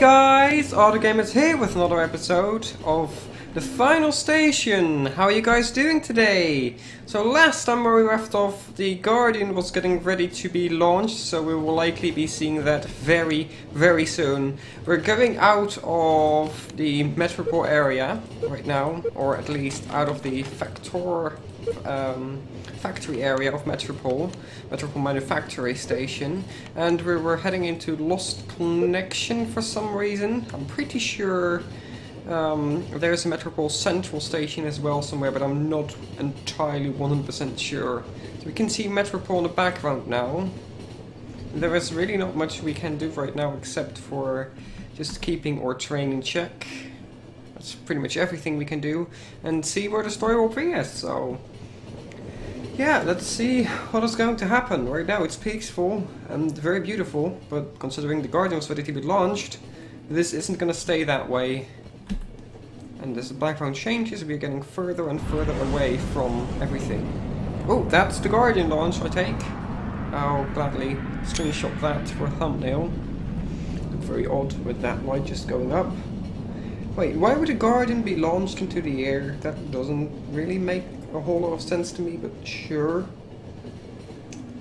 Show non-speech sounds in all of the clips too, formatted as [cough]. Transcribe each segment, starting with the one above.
guys, AutoGamerz here with another episode of The Final Station. How are you guys doing today? So last time where we left off, the Guardian was getting ready to be launched, so we will likely be seeing that very, very soon. We're going out of the Metropole area right now, or at least out of the Factor um, factory area of Metropole, Metropole Manufactory Station, and we were heading into Lost Connection for some reason. I'm pretty sure um, there's a Metropole Central Station as well somewhere, but I'm not entirely 100% sure. So we can see Metropole in the background now. There is really not much we can do right now except for just keeping our train in check. That's pretty much everything we can do, and see where the story will bring us, so... Yeah, let's see what is going to happen. Right now it's peaceful and very beautiful, but considering the Guardian was ready to be launched, this isn't gonna stay that way. And as the background changes, we're getting further and further away from everything. Oh, that's the Guardian launch, I take. I'll gladly screenshot that for a thumbnail. Look very odd with that light just going up. Wait, why would a Guardian be launched into the air? That doesn't really make a whole lot of sense to me, but sure.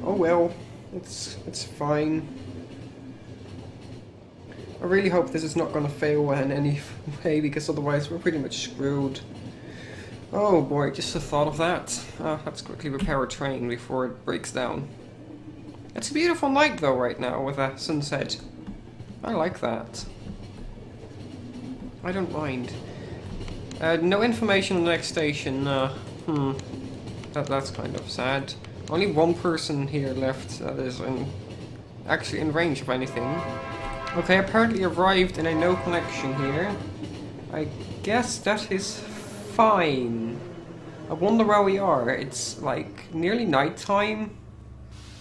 Oh well, it's it's fine. I really hope this is not going to fail [laughs] in any way, because otherwise we're pretty much screwed. Oh boy, just the thought of that. Uh, let's quickly repair a train before it breaks down. It's a beautiful night though right now with a sunset. I like that. I don't mind. Uh, no information on the next station. Uh, hmm. That, that's kind of sad. Only one person here left that is in, actually in range of anything. Okay, apparently arrived in a no connection here. I guess that is fine. I wonder where we are. It's like nearly nighttime.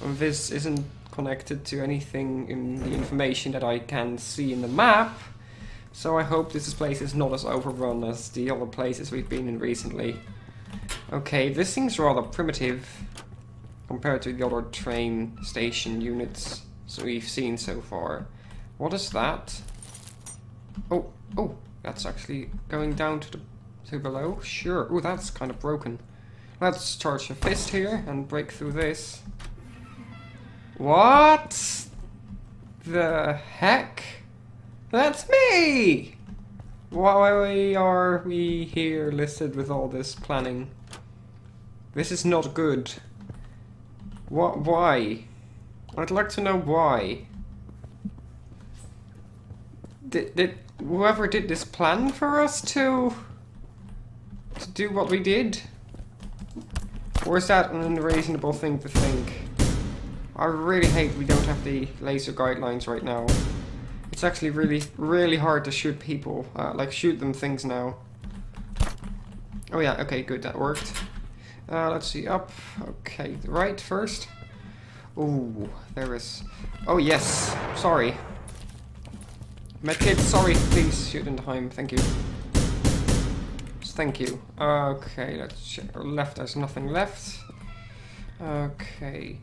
And this isn't connected to anything in the information that I can see in the map. So I hope this place is not as overrun as the other places we've been in recently. Okay, this seems rather primitive compared to the other train station units we've seen so far. What is that? Oh, oh, that's actually going down to the to below. Sure. Oh, that's kind of broken. Let's charge a fist here and break through this. What the heck? That's me! Why are we here listed with all this planning? This is not good. What? Why? I'd like to know why. Did, did whoever did this plan for us to to do what we did? Or is that an unreasonable thing to think? I really hate we don't have the laser guidelines right now. It's actually really, really hard to shoot people, uh, like shoot them things now. Oh yeah, okay, good, that worked. Uh, let's see, up, okay, right first. Oh, there is, oh yes, sorry. Medkit, sorry, please shoot in time, thank you. Thank you. Okay, let's check, left, there's nothing left. Okay,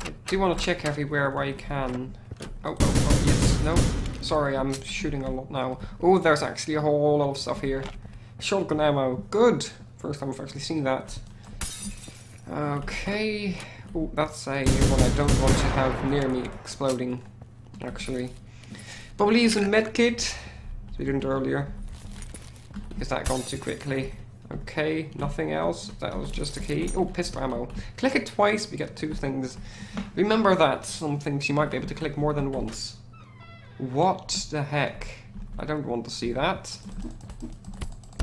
I do want to check everywhere where you can. Oh, oh, oh, yes, no. Sorry, I'm shooting a lot now. Oh, there's actually a whole lot of stuff here. Shotgun ammo, good. First time I've actually seen that. Okay. Oh, that's a one I don't want to have near me exploding, actually. Probably use a medkit, as we didn't earlier. Is that gone too quickly? Okay, nothing else. That was just a key. Oh, pistol ammo. Click it twice, we get two things. Remember that. Some things you might be able to click more than once. What the heck? I don't want to see that.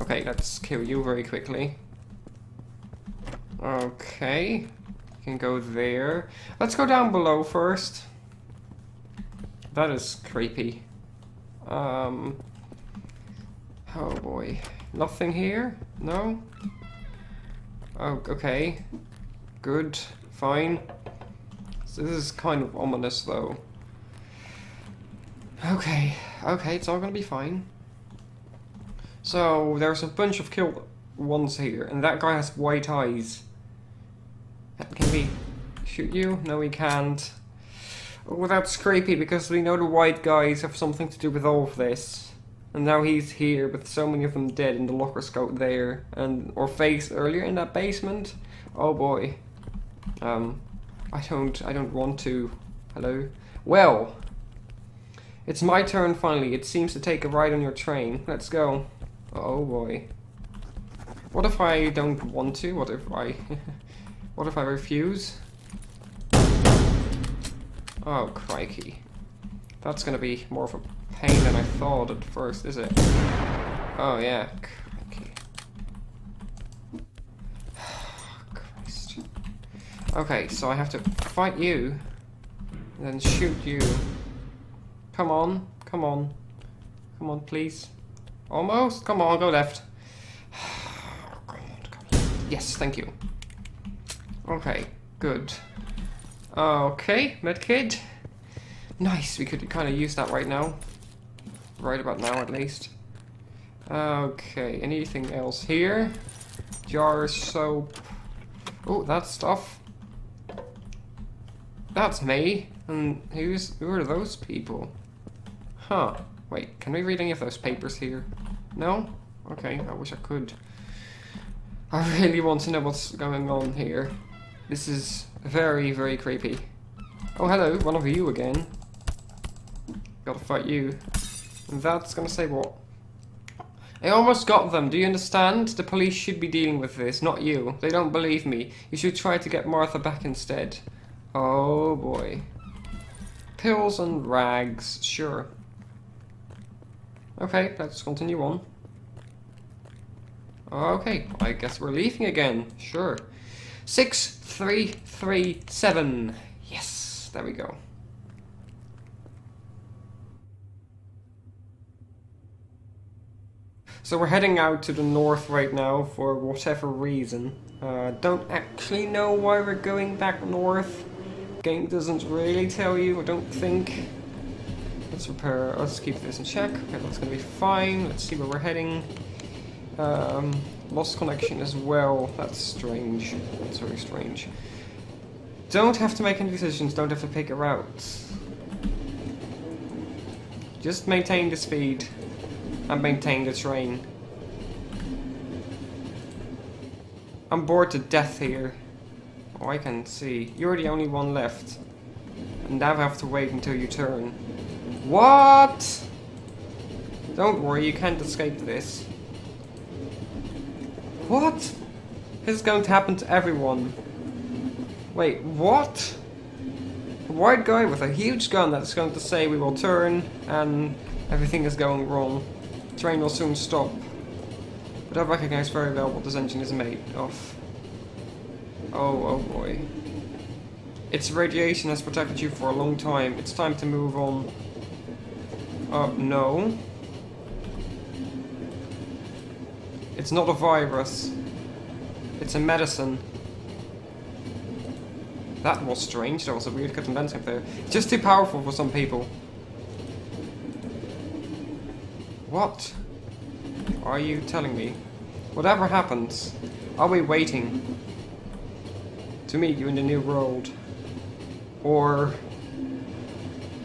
Okay, let's kill you very quickly. Okay. Can go there. Let's go down below first. That is creepy. Um... Oh boy. Nothing here? No? Oh, okay. Good. Fine. So this is kind of ominous though. Okay, okay, it's all gonna be fine. So, there's a bunch of killed ones here, and that guy has white eyes. Can we shoot you? No, we can't. Oh, that's creepy because we know the white guys have something to do with all of this. And now he's here with so many of them dead in the locker scout there and or face earlier in that basement. Oh boy. Um I don't I don't want to. Hello? Well It's my turn finally. It seems to take a ride on your train. Let's go. Oh boy. What if I don't want to? What if I [laughs] what if I refuse? Oh, crikey. That's gonna be more of a pain than I thought at first, is it? Oh, yeah. Crikey. [sighs] Christ. Okay, so I have to fight you, and then shoot you. Come on, come on. Come on, please. Almost? Come on, go left. [sighs] Oh, yes, thank you. Okay, good. Okay, medkit. Nice, we could kind of use that right now. Right about now, at least. Okay, anything else here? Jar soap. Oh, that stuff. That's me. And who's who are those people? Huh. Wait, can we read any of those papers here? No? Okay, I wish I could. I really want to know what's going on here. This is very, very creepy. Oh, hello, one of you again. Gotta fight you. And that's gonna say what? I almost got them, do you understand? The police should be dealing with this, not you. They don't believe me. You should try to get Martha back instead. Oh boy. Pills and rags, sure. Okay, let's continue on. Okay, I guess we're leaving again, sure. Six, three, three, seven. Yes, there we go. So we're heading out to the north right now for whatever reason. Uh, don't actually know why we're going back north. Game doesn't really tell you, I don't think. Let's repair, let's keep this in check. Okay, that's gonna be fine. Let's see where we're heading. Um, lost connection as well. That's strange. That's very strange. Don't have to make any decisions, don't have to pick a route. Just maintain the speed and maintain the train. I'm bored to death here. Oh, I can see. You're the only one left. And now I have to wait until you turn. What? Don't worry, you can't escape this. What? This is going to happen to everyone. Wait, what? A white guy with a huge gun that's going to say we will turn and everything is going wrong. Train will soon stop. But I recognize very well what this engine is made of. Oh, oh boy. Its radiation has protected you for a long time. It's time to move on. Oh, no. It's not a virus. It's a medicine. That was strange. That was a weird cut and there. just too powerful for some people. What are you telling me? Whatever happens, are we waiting to meet you in the new world? Or,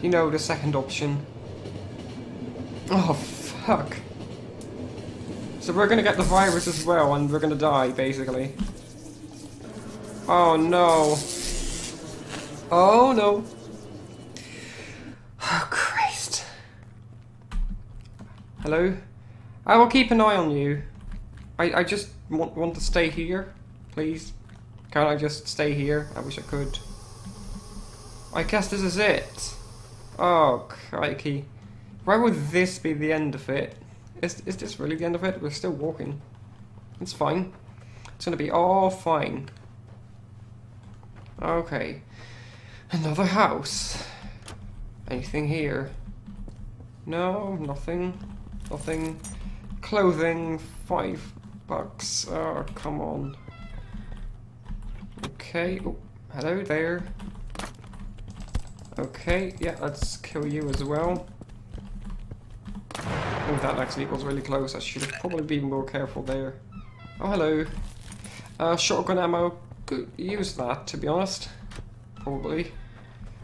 you know, the second option? Oh, fuck. So we're gonna get the virus as well, and we're gonna die, basically. Oh no. Oh no. Oh Christ. Hello? I will keep an eye on you. I, I just want, want to stay here, please. Can't I just stay here? I wish I could. I guess this is it. Oh, crikey. Why would this be the end of it? Is, is this really the end of it? We're still walking. It's fine. It's gonna be all fine. Okay. Another house. Anything here? No, nothing. Nothing. Clothing, five bucks. Oh, come on. Okay. Oh, hello there. Okay, yeah, let's kill you as well. Oh, that actually was really close. I should have probably been more careful there. Oh, hello. Uh, shotgun ammo. Could use that, to be honest. Probably.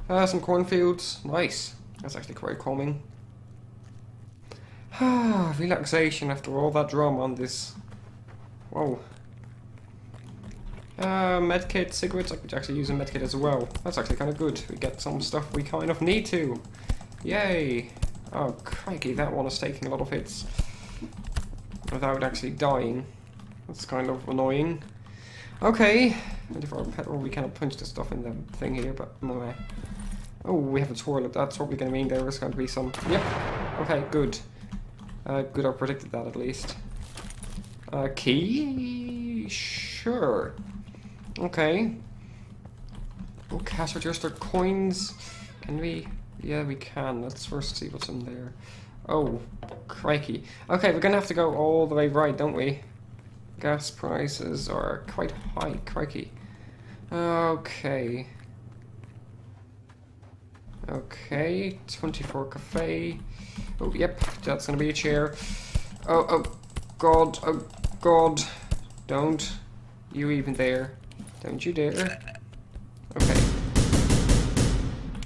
Uh, some cornfields. Nice. That's actually quite calming. Ah, [sighs] relaxation after all that drama on this. Whoa. Uh, medkit, cigarettes, I could actually use a medkit as well. That's actually kind of good. We get some stuff we kind of need to. Yay! Oh, crikey, that one is taking a lot of hits. Without actually dying. That's kind of annoying. Okay. 24 petrol, we cannot punch the stuff in the thing here, but anyway. Oh, we have a toilet. That's probably going to mean there is going to be some... Yep. Okay, good. Uh, good, I predicted that at least. Uh, key? Sure. Okay. Oh, cash register coins. Can we? Yeah, we can. Let's first see what's in there. Oh, crikey. Okay, we're gonna have to go all the way right, don't we? Gas prices are quite high, crikey. Okay. Okay, 24 cafe. Oh, yep, that's gonna be a chair. Oh, oh, God, oh, God. Don't. You even there. Don't you dare. Okay.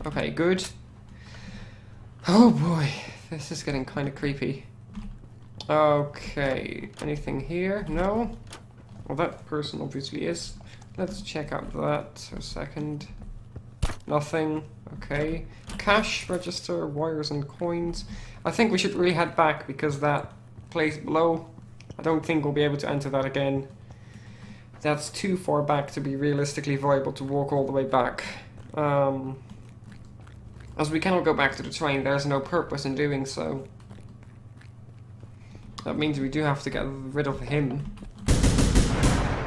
Okay, good. Oh boy, this is getting kind of creepy. Okay, anything here? No? Well, that person obviously is. Let's check out that for a second. Nothing. Okay. Cash register, wires and coins. I think we should really head back because that place below, I don't think we'll be able to enter that again. That's too far back to be realistically viable to walk all the way back. Um, as we cannot go back to the train, there's no purpose in doing so. That means we do have to get rid of him.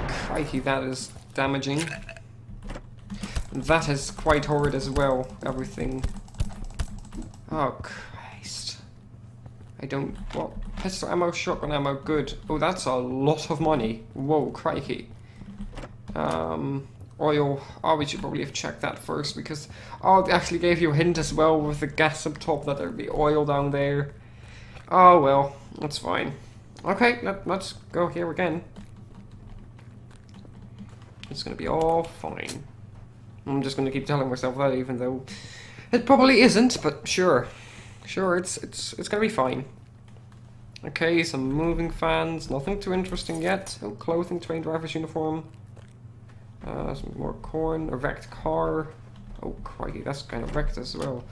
Crikey, that is damaging. That is quite horrid as well, everything. Oh, Christ. I don't... What? Pistol ammo, shotgun ammo, good. Oh, that's a lot of money. Whoa, crikey. Um, oil. Oh, we should probably have checked that first because... Oh, actually gave you a hint as well with the gas up top that there'd be oil down there. Oh, well. That's fine. Okay, let, let's go here again. It's gonna be all fine. I'm just gonna keep telling myself that even though it probably isn't, but sure. Sure, it's it's it's gonna be fine. Okay, some moving fans, nothing too interesting yet. Oh, clothing, train driver's uniform. Uh, some more corn, a wrecked car. Oh, crikey, that's kind of wrecked as well.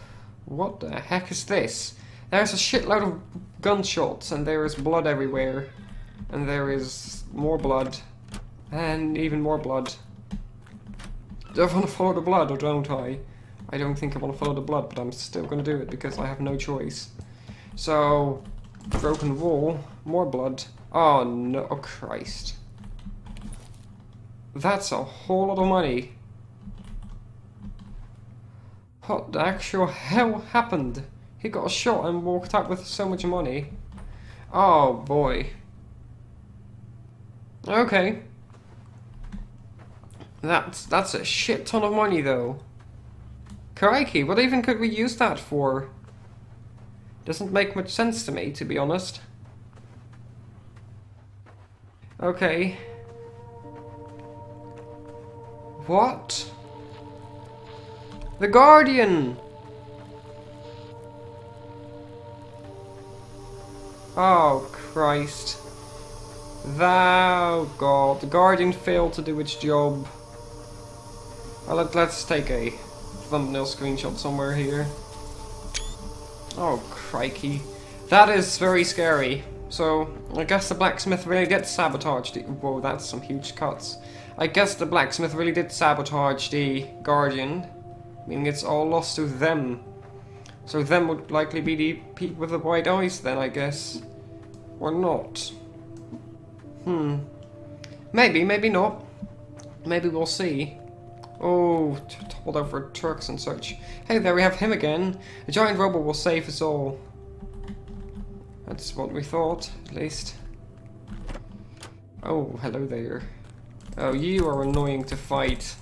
What the heck is this? There's a shitload of gunshots, and there is blood everywhere. And there is more blood. And even more blood. Do I want to follow the blood, or don't I? I don't think I want to follow the blood, but I'm still going to do it because I have no choice. So, broken wall, more blood. Oh no, oh Christ. That's a whole lot of money. What the actual hell happened? He got shot and walked out with so much money. Oh boy. Okay. That's that's a shit ton of money though. Crikey, what even could we use that for? Doesn't make much sense to me, to be honest. Okay. What? The Guardian! Oh, Christ. Thou God. The Guardian failed to do its job. Well, let, let's take a thumbnail screenshot somewhere here. Oh, crikey. That is very scary. So, I guess the blacksmith really gets sabotaged. Whoa, that's some huge cuts. I guess the blacksmith really did sabotage the Guardian, meaning it's all lost to them. So them would likely be the people with the white eyes then, I guess. Or not. Hmm. Maybe, maybe not. Maybe we'll see. Oh, toppled over trucks and such. Hey, there we have him again. A giant robot will save us all. That's what we thought, at least. Oh, hello there. Oh, you are annoying to fight.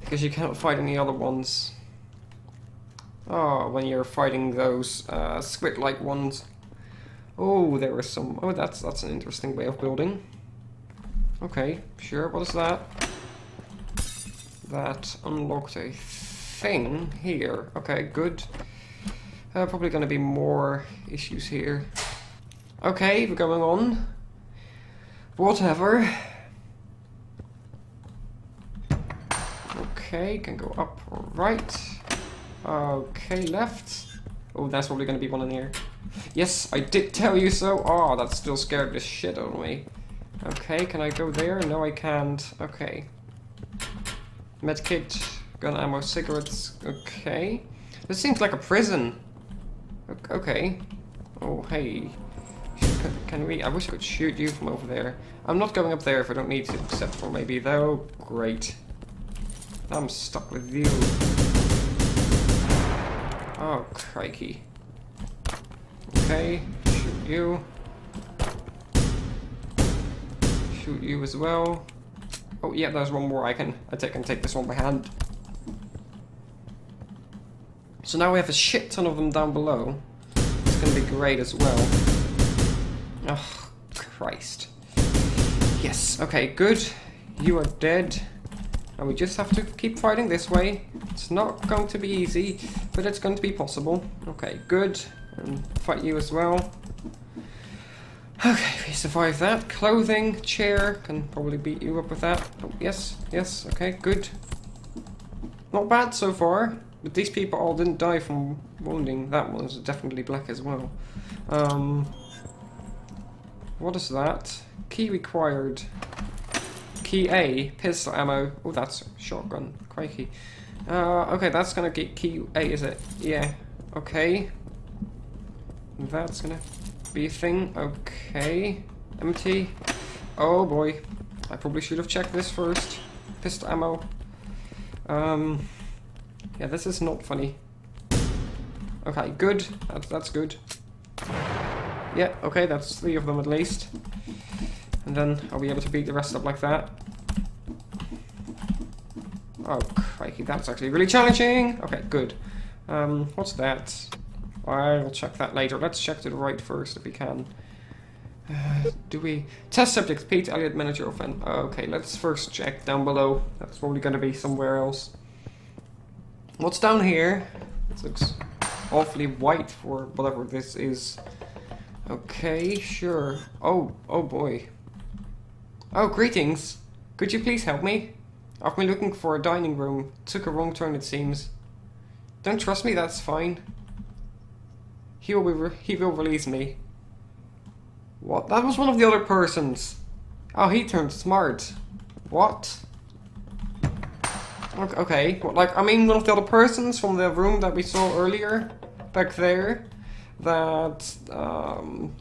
Because you cannot fight any other ones. Oh, when you're fighting those uh, squid-like ones. Oh, there is some... Oh, that's, that's an interesting way of building. Okay, sure, what is that? That unlocked a thing here. Okay, good. Uh, probably going to be more issues here. Okay, we're going on. Whatever. Okay, can go up right. Okay, left. Oh, that's probably to be one in here. Yes, I did tell you so. Oh, that still scared the shit out of me. Okay, can I go there? No, I can't. Okay. Medkit, gun ammo, cigarettes. Okay. This seems like a prison. Okay. Oh, hey. Can we? I wish I could shoot you from over there. I'm not going up there if I don't need to, except for maybe though. Great. I'm stuck with you. Oh, crikey. Okay, shoot you. Shoot you as well. Oh, yeah, there's one more I can I can take this one by hand. So now we have a shit ton of them down below. It's gonna be great as well. Oh, Christ. Yes, okay, good. You are dead. And we just have to keep fighting this way. It's not going to be easy, but it's going to be possible. Okay, good. And fight you as well. Okay, we survived that. Clothing, chair, can probably beat you up with that. Oh, yes, yes, okay, good. Not bad so far. But these people all didn't die from wounding. That one one's definitely black as well. Um, what is that? Key required. Key A, pistol ammo. Oh, that's shotgun. Crikey. Uh, okay, that's gonna get key A, is it? Yeah. Okay. That's gonna be a thing. Okay. Empty. Oh boy. I probably should have checked this first. Pistol ammo. Um, yeah, this is not funny. Okay, good. That's, that's good. Yeah, okay, that's three of them at least. And then I'll be able to beat the rest up like that. Oh, crikey, that's actually really challenging! Okay, good. Um, what's that? I'll check that later. Let's check to the right first if we can. Uh, do we... Test subject, Pete Elliott, manager of... An... Okay, let's first check down below. That's probably going to be somewhere else. What's down here? It looks awfully white for whatever this is. Okay, sure. Oh, oh boy. Oh, greetings. Could you please help me? I've been looking for a dining room. Took a wrong turn, it seems. Don't trust me, that's fine. He will, he will release me. What? That was one of the other persons. Oh, he turned smart. What? Okay, well, like, I mean, one of the other persons from the room that we saw earlier, back there, that um,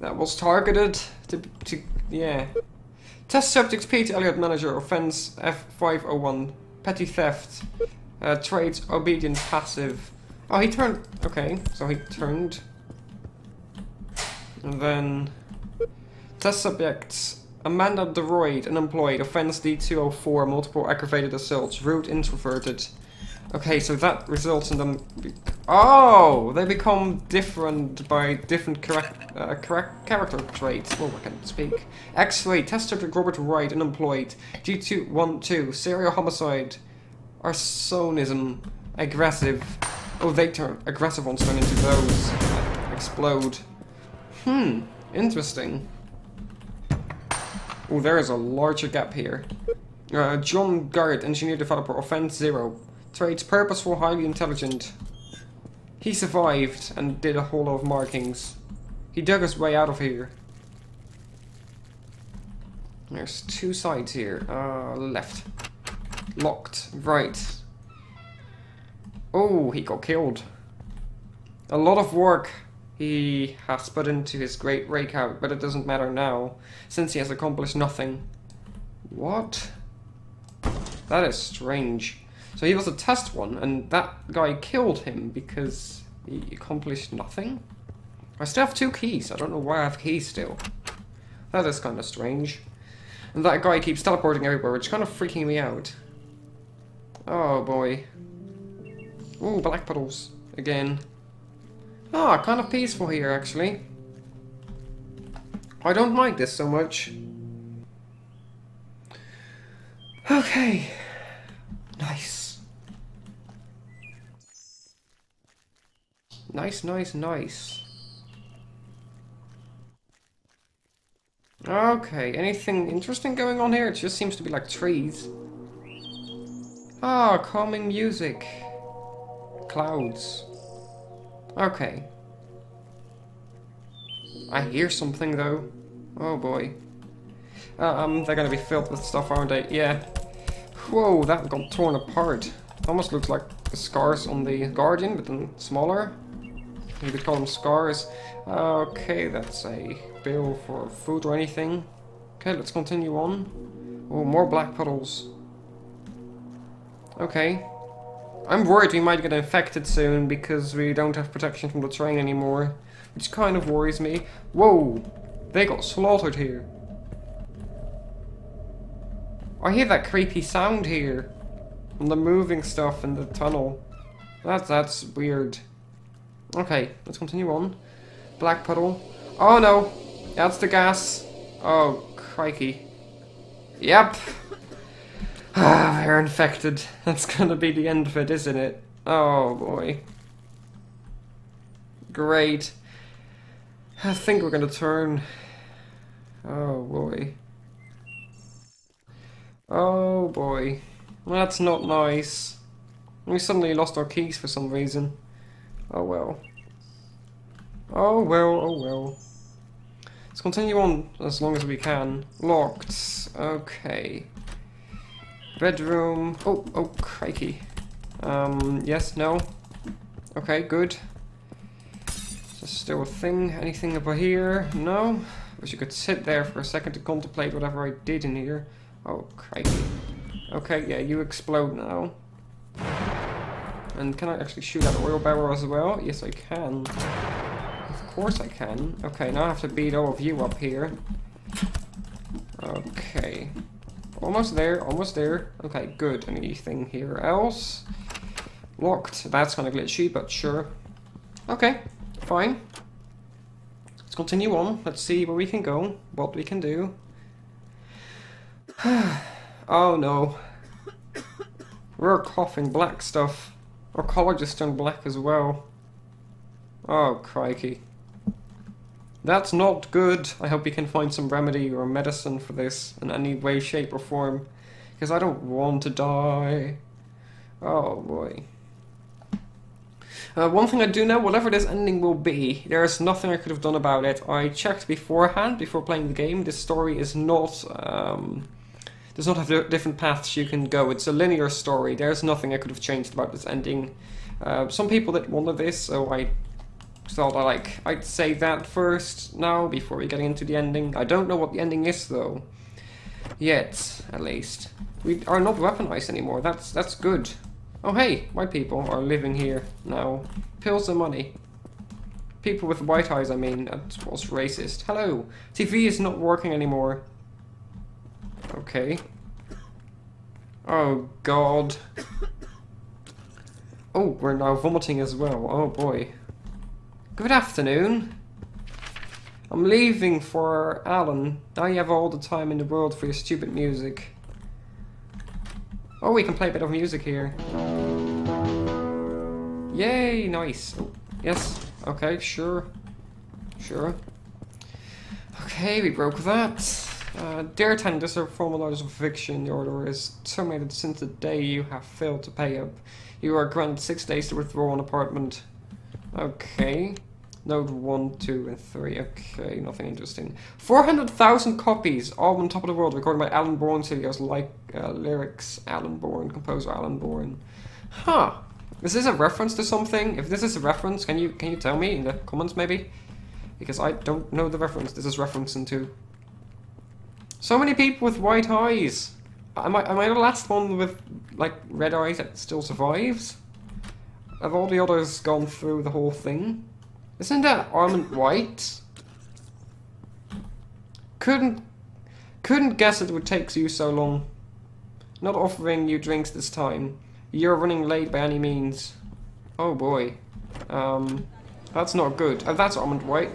that was targeted to, to yeah. Test subject Pete Elliott manager offense F501 petty theft uh, traits obedient passive. Oh, he turned. Okay, so he turned. And then test subjects Amanda Deroyd, unemployed, offense D204, multiple aggravated assaults, rude introverted. Okay, so that results in them... Oh! They become different by different uh, character traits. Oh, I can speak. X-ray, test subject Robert Wright, unemployed. G212, serial homicide. Arsonism, aggressive. Oh, they turn... Aggressive ones turn into those. explode. Hmm, interesting. Oh, there is a larger gap here. Uh, John Garrett, engineer developer, offense zero. Traits purposeful, highly intelligent. He survived and did a whole lot of markings. He dug his way out of here. There's two sides here. Uh, left. Locked. Right. Oh, he got killed. A lot of work he has put into his great rakeout, but it doesn't matter now, since he has accomplished nothing. What? That is strange. So he was a test one, and that guy killed him because he accomplished nothing? I still have two keys. I don't know why I have keys still. That is kind of strange. And that guy keeps teleporting everywhere, which is kind of freaking me out. Oh boy. Ooh, black puddles. Again. Ah, kind of peaceful here, actually. I don't mind this so much. Okay. Nice. Nice, nice, nice. Okay, anything interesting going on here? It just seems to be like trees. Ah, calming music. Clouds. Okay. I hear something though. Oh boy. Uh, um, they're gonna be filled with stuff, aren't they? Yeah. Whoa, that got torn apart. Almost looks like the scars on the Guardian, but then smaller. Call them scars. Uh, okay, that's a bill for food or anything. Okay, let's continue on. Oh, more black puddles. Okay. I'm worried we might get infected soon because we don't have protection from the train anymore. Which kind of worries me. Whoa! They got slaughtered here. I hear that creepy sound here. From the moving stuff in the tunnel. That's, that's weird. Okay, let's continue on. Black puddle. Oh no! That's the gas. Oh, crikey. Yep. Ah, they're infected. [laughs] That's gonna be the end of it, isn't it? Oh boy. Great. I think we're gonna turn. Oh boy. Oh boy. That's not nice. We suddenly lost our keys for some reason. Oh well. Oh well, oh well. Let's continue on as long as we can. Locked. Okay. Bedroom. Oh, oh, crikey. Um, yes, no. Okay, good. Is still a thing? Anything over here? No? Wish you could sit there for a second to contemplate whatever I did in here. Oh, crikey. Okay, yeah, you explode now. And can I actually shoot that oil barrel as well? Yes, I can. Of course I can. Okay, now I have to beat all of you up here. Okay. Almost there, almost there. Okay, good. Anything here else? Locked. That's kind of glitchy, but sure. Okay, fine. Let's continue on. Let's see where we can go, what we can do. [sighs] oh no. We're coughing black stuff. Our college is turned black as well. Oh, crikey. That's not good. I hope you can find some remedy or medicine for this in any way, shape, or form. Because I don't want to die. Oh boy. Uh, one thing I do know, whatever this ending will be, there is nothing I could have done about it. I checked beforehand, before playing the game. This story is not... Um, does not have different paths you can go. It's a linear story. There's nothing I could have changed about this ending. Uh, some people that wanted this, so I thought I like I'd say that first now before we get into the ending. I don't know what the ending is though. Yet, at least. We are not weaponized anymore. That's that's good. Oh hey, white people are living here now. Pills and money. People with white eyes, I mean, that was racist. Hello. TV is not working anymore. Okay. Oh god. Oh, we're now vomiting as well. Oh boy. Good afternoon. I'm leaving for Alan. Now you have all the time in the world for your stupid music. Oh, we can play a bit of music here. Yay, nice. Oh, yes, okay, sure. Sure. Okay, we broke that. Uh, Dear tenant, this is a formal notice of eviction. The order is terminated since the day you have failed to pay up. You are granted six days to withdraw an apartment. Okay. Note 1, 2, and 3. Okay, nothing interesting. 400,000 copies, all on top of the world, recorded by Alan Bourne Studios, like uh, lyrics, Alan Bourne, composer Alan Bourne. Huh. Is this a reference to something? If this is a reference, can you can you tell me in the comments maybe? Because I don't know the reference this is referencing to. So many people with white eyes. Am I, am I the last one with, like, red eyes that still survives? Have all the others gone through the whole thing? Isn't that Armand White? Couldn't, couldn't guess it would take you so long. Not offering you drinks this time. You're running late by any means. Oh boy. Um, that's not good. Oh, that's Armand White.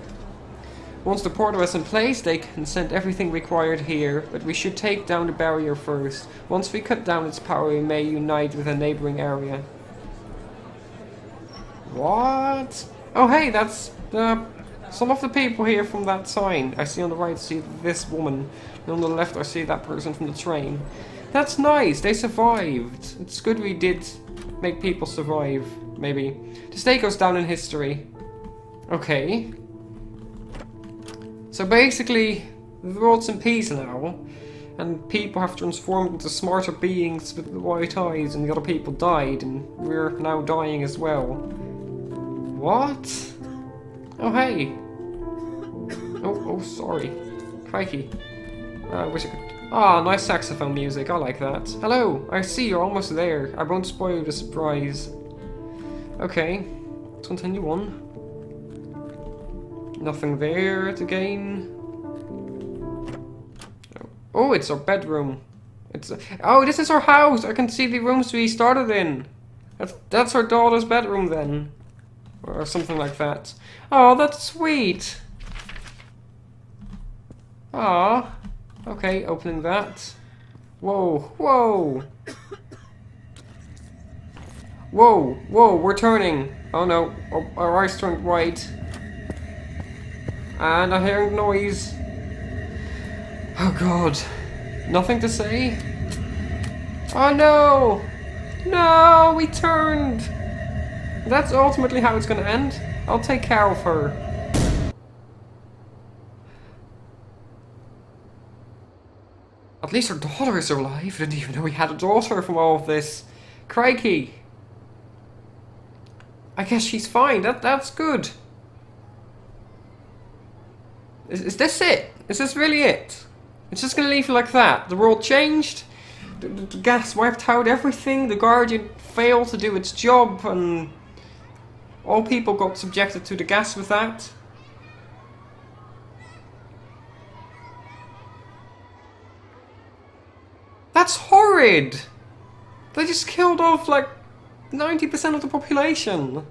Once the portal is in place, they can send everything required here, but we should take down the barrier first. Once we cut down its power, we may unite with a neighboring area. What? Oh hey, that's the some of the people here from that sign. I see on the right, I see this woman. And on the left, I see that person from the train. That's nice, they survived. It's good we did make people survive, maybe. This day goes down in history. Okay. So basically, the world's in peace now, and people have transformed into smarter beings with white eyes, and the other people died, and we're now dying as well. What? Oh, hey. Oh, oh, sorry. Crikey. I wish I could... Ah, nice saxophone music, I like that. Hello, I see you're almost there. I won't spoil the surprise. Okay, continue on. Nothing there to gain. Oh, it's our bedroom. It's oh, this is our house. I can see the rooms we started in. That's that's our daughter's bedroom then, or something like that. Oh, that's sweet. Ah, okay, opening that. Whoa, whoa. Whoa, whoa, we're turning. Oh no, oh, our eyes turned white. And I'm hearing noise. Oh god. Nothing to say? Oh no! No, we turned! That's ultimately how it's gonna end. I'll take care of her. At least her daughter is alive. I didn't even know we had a daughter from all of this. Crikey. I guess she's fine. That That's good. Is, is this it? Is this really it? It's just gonna leave it like that. The world changed. The, the, the gas wiped out everything. The Guardian failed to do its job, and all people got subjected to the gas with that. That's horrid! They just killed off like 90% of the population.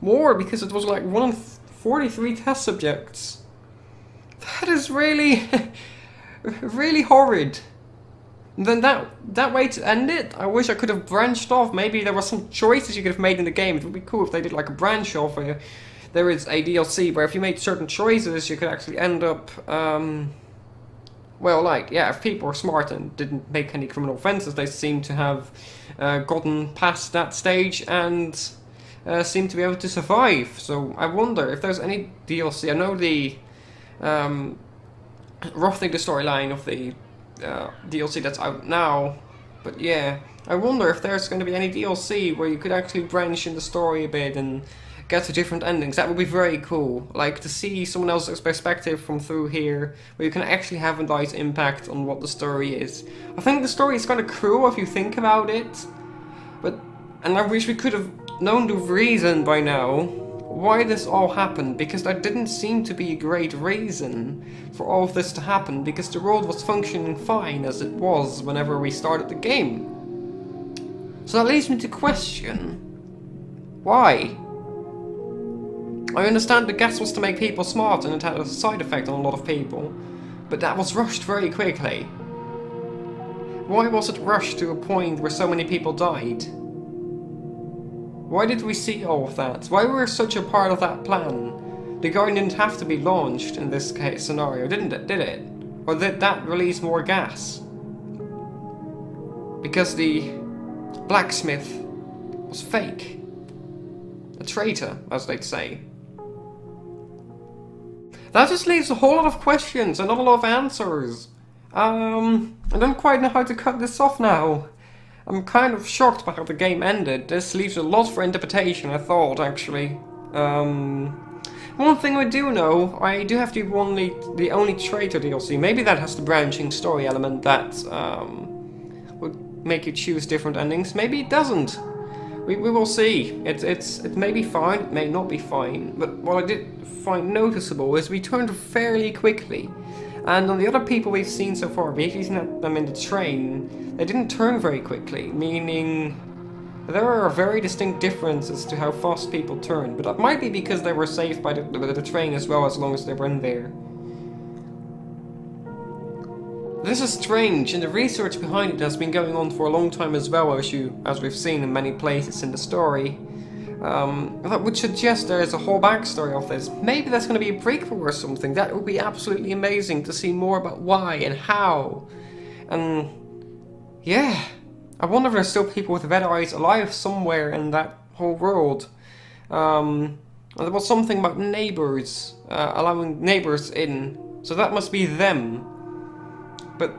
More because it was like one 43 test subjects. That is really, [laughs] really horrid. Then that that way to end it, I wish I could have branched off. Maybe there were some choices you could have made in the game. It would be cool if they did like a branch off where there is a DLC where if you made certain choices, you could actually end up, um, well, like, yeah, if people were smart and didn't make any criminal offenses, they seem to have uh, gotten past that stage and uh, seem to be able to survive. So I wonder if there's any DLC. I know the um, roughly the storyline of the uh, DLC that's out now. But yeah, I wonder if there's going to be any DLC where you could actually branch in the story a bit and get to different endings. That would be very cool. Like to see someone else's perspective from through here, where you can actually have a nice impact on what the story is. I think the story is kind of cruel if you think about it, but and I wish we could have known the reason by now why this all happened, because there didn't seem to be a great reason for all of this to happen, because the world was functioning fine as it was whenever we started the game. So that leads me to question, why? I understand the gas was to make people smart and it had a side effect on a lot of people, but that was rushed very quickly. Why was it rushed to a point where so many people died? Why did we see all of that? Why were we such a part of that plan? The Guardian didn't have to be launched in this case scenario, didn't it? Did it? Or did that release more gas? Because the blacksmith was fake. A traitor, as they'd say. That just leaves a whole lot of questions and not a lot of answers. Um, I don't quite know how to cut this off now. I'm kind of shocked by how the game ended. This leaves a lot for interpretation, I thought, actually. Um, one thing I do know, I do have the only, the only traitor DLC. Maybe that has the branching story element that um, would make you choose different endings. Maybe it doesn't. We, we will see. It's, it's, it may be fine, it may not be fine. But what I did find noticeable is we turned fairly quickly. And on the other people we've seen so far, we've seen them in the train, they didn't turn very quickly, meaning there are very distinct differences to how fast people turn, but that might be because they were saved by the, the, the train as well as long as they were in there. This is strange, and the research behind it has been going on for a long time as well, as you, as we've seen in many places in the story. Um, that would suggest there is a whole backstory of this. Maybe that's going to be a prequel or something. That would be absolutely amazing to see more about why and how. And yeah, I wonder if there's still people with red eyes alive somewhere in that whole world. Um, there was something about neighbors, uh, allowing neighbors in. So that must be them. But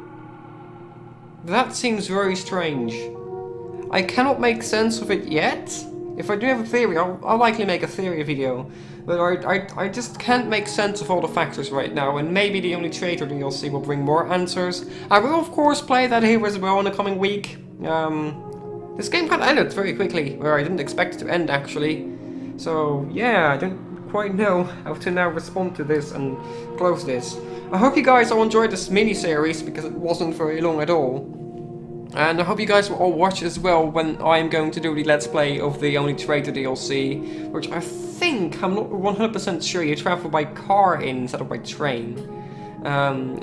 that seems very strange. I cannot make sense of it yet. If I do have a theory, I'll, I'll likely make a theory video. But I, I, I just can't make sense of all the factors right now, and maybe the only traitor DLC will see will bring more answers. I will of course play that here as well in the coming week. Um, this game kind of ended very quickly, where I didn't expect it to end actually. So yeah, I don't quite know how to now respond to this and close this. I hope you guys all enjoyed this mini-series, because it wasn't very long at all. And I hope you guys will all watch as well when I am going to do the Let's Play of the Only Traitor DLC, which I think, I'm not 100% sure, you travel by car in instead of by train. Um,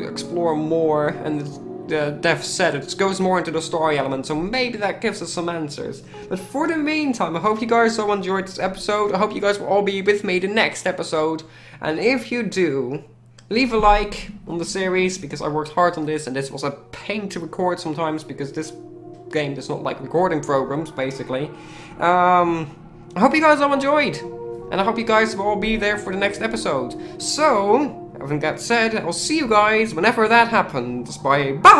explore more, and the Dev said it goes more into the story element, so maybe that gives us some answers. But for the meantime, I hope you guys all enjoyed this episode, I hope you guys will all be with me the next episode, and if you do, Leave a like on the series because I worked hard on this and this was a pain to record sometimes because this game does not like recording programs basically. Um, I hope you guys all enjoyed and I hope you guys will all be there for the next episode. So, having that said, I'll see you guys whenever that happens. Bye bye!